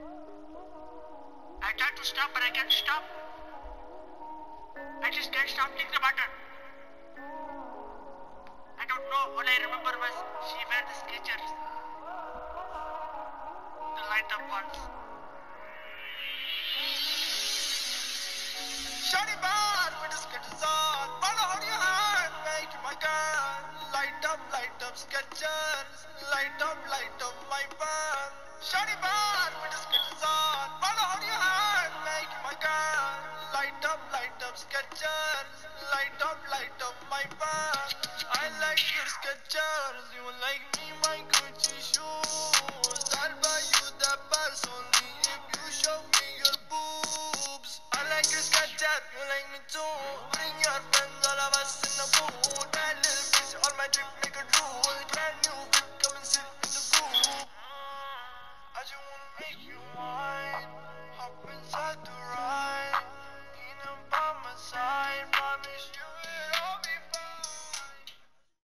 I tried to stop, but I can't stop. I just can't stop clicking the button. I don't know. All I remember was she wear the Skechers. The light up ones. Shawty bad with the Skechers on. Follow on your hand, make my girl. Light up, light up Skechers. Light up, light up my band. Shawty bad Light up, light up Skechers. Light up, light up my band. I like your Skechers. You like me, my Gucci shoes. I'll buy you the best only if you show me your boobs. I like your Skechers. You like me too. Bring your friends, all of